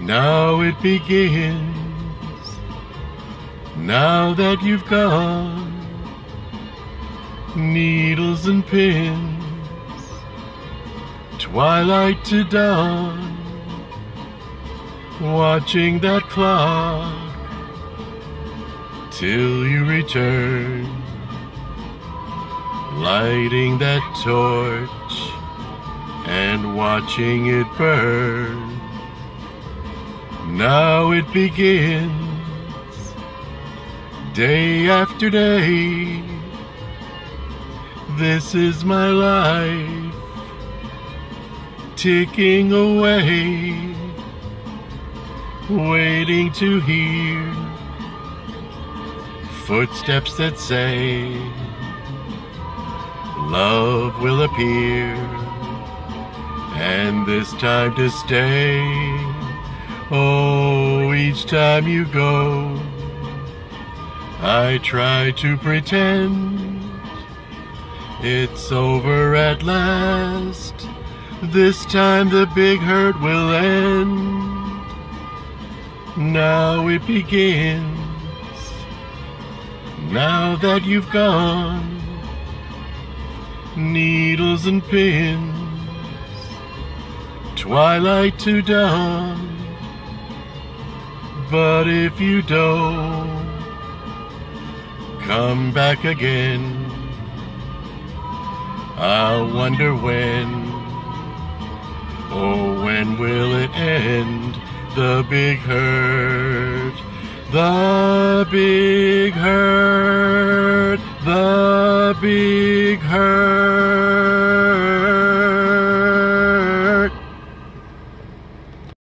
Now it begins. Now that you've gone, needles and pins, twilight to dawn, watching that clock till you return, lighting that torch and watching it burn. Now it begins day after day. This is my life ticking away, waiting to hear footsteps that say, Love will appear, and this time to stay. Time you go I try to pretend it's over at last. This time the big hurt will end. Now it begins. Now that you've gone, needles and pins, twilight to dawn. But if you don't, come back again. I wonder when, oh, when will it end? The big hurt, the big hurt, the big hurt.